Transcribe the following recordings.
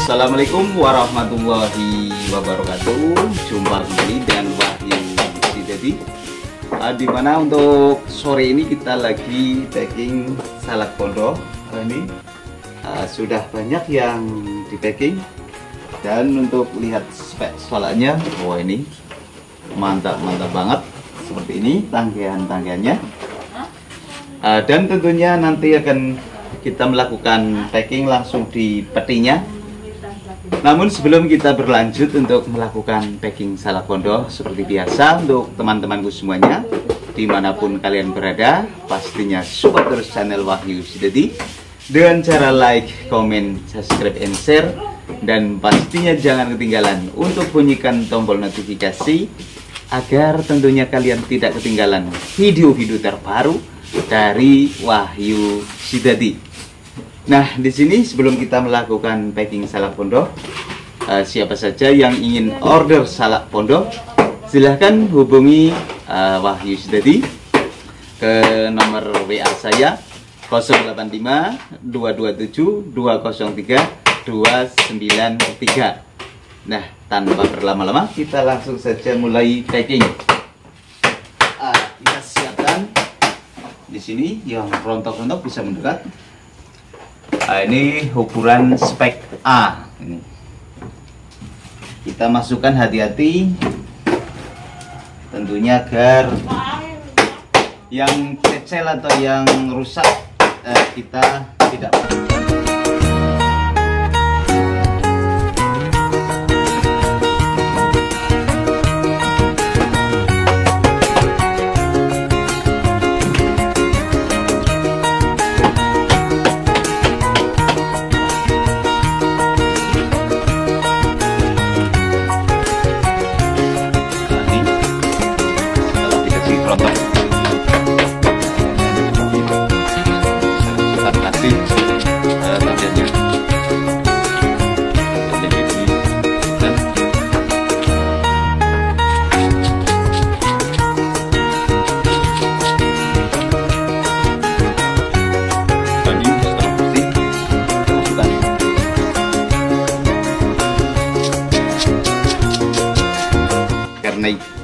Assalamualaikum warahmatullahi wabarakatuh. Jumpa kembali dengan Wahyu Sidadi. Uh, di mana untuk sore ini kita lagi packing salak pondok. Uh, ini uh, sudah banyak yang di packing dan untuk lihat spek salaknya, wah ini mantap mantap banget seperti ini tangkian-tangkiannya. Uh, dan tentunya nanti akan kita melakukan packing langsung di petinya namun sebelum kita berlanjut untuk melakukan packing salak pondok seperti biasa untuk teman-temanku semuanya di mana pun kalian berada pastinya support terus channel Wahyu Sidadi dengan cara like, comment, subscribe, and share dan pastinya jangan ketinggalan untuk bunyikan tombol notifikasi agar tentunya kalian tidak ketinggalan video-video terbaru dari Wahyu Sidadi. Nah, di sini sebelum kita melakukan packing salak pondok, uh, siapa saja yang ingin order salak pondok, silahkan hubungi uh, Wahyu Sedadi ke nomor WA saya 085 227 203 293. Nah, tanpa berlama-lama, kita langsung saja mulai packing. Uh, kita siapkan di sini yang rontok-rontok bisa mendekat Nah, ini ukuran spek A. Ini. Kita masukkan hati-hati, tentunya agar yang kecil atau yang rusak eh, kita tidak.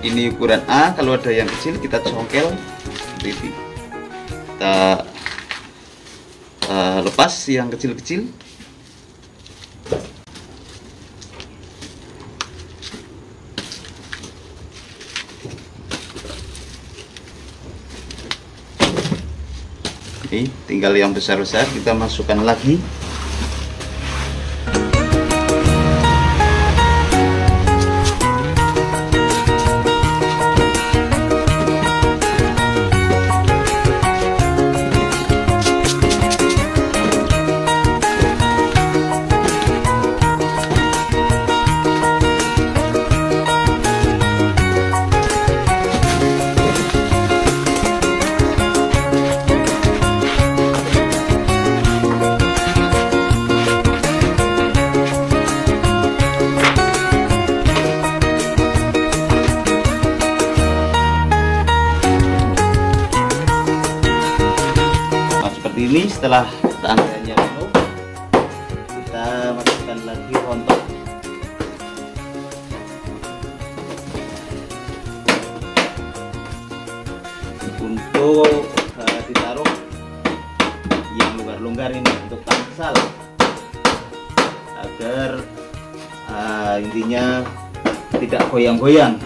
Ini ukuran A kalau ada yang kecil kita congkel. Seperti ini. Kita uh, lepas yang kecil-kecil. Oke, tinggal yang besar-besar kita masukkan lagi setelah tangkainya penuh kita masukkan lagi rontok untuk uh, ditaruh yang longgar-longgar ini untuk tangsal agar uh, intinya tidak goyang-goyang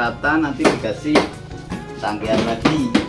rata nanti dikasih tangkian lagi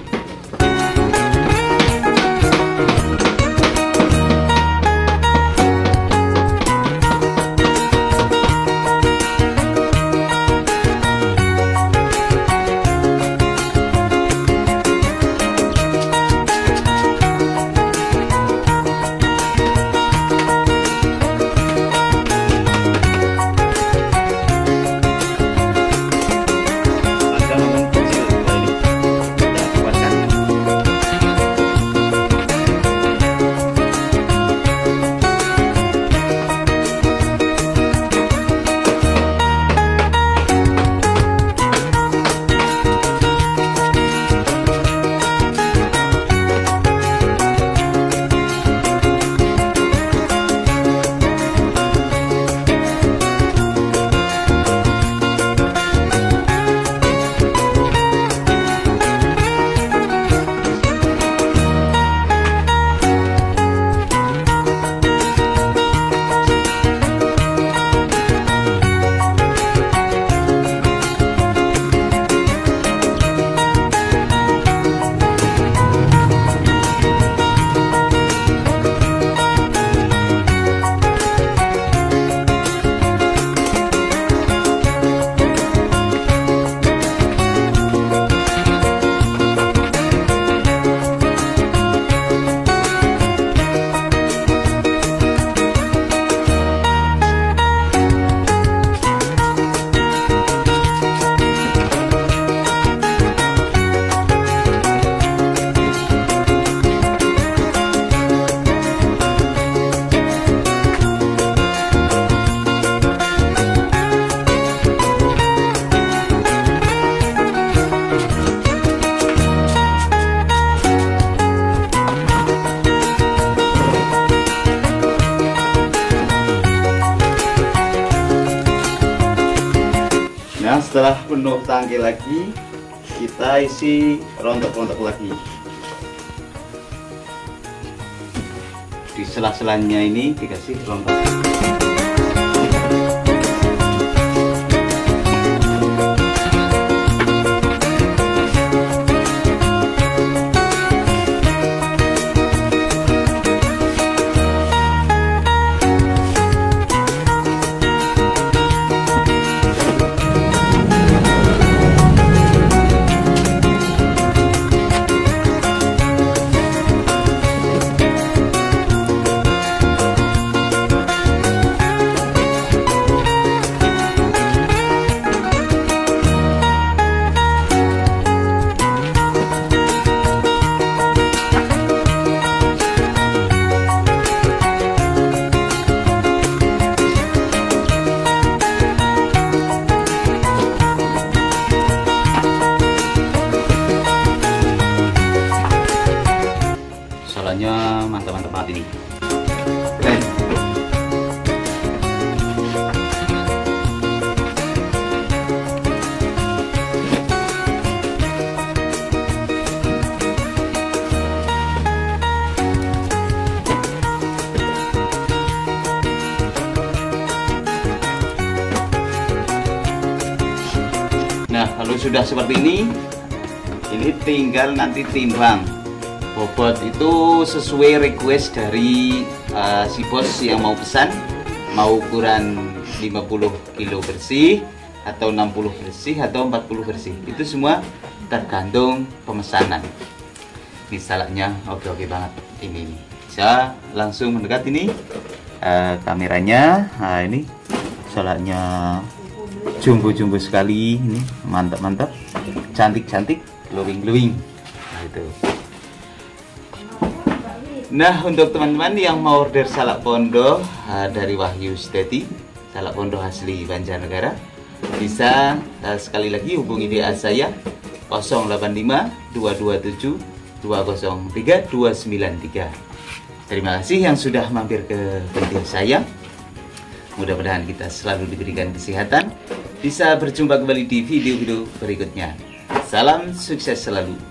penuh tangki lagi. Kita isi rontok-rontok lagi. Di sela-selanya ini dikasih rontok soalnya mantap-mantap banget ini Nah, kalau sudah seperti ini, ini tinggal nanti timbang. Bobot itu sesuai request dari uh, si bos yang mau pesan, mau ukuran 50 kilo bersih atau 60 bersih atau 40 bersih. Itu semua tergantung pemesanan. Ini salaknya oke-oke banget ini. nih. Bisa langsung mendekat ini uh, kameranya. Nah, ini salaknya jumbo-jumbo sekali ini mantap-mantap cantik-cantik glowing-glowing nah, itu nah untuk teman-teman yang mau order salak pondo uh, dari Wahyu Steti salak pondo asli Banjarnegara bisa uh, sekali lagi hubungi WA saya 085 227 203 293 terima kasih yang sudah mampir ke video saya Mudah-mudahan kita selalu diberikan kesehatan. Bisa berjumpa kembali di video-video berikutnya. Salam sukses selalu.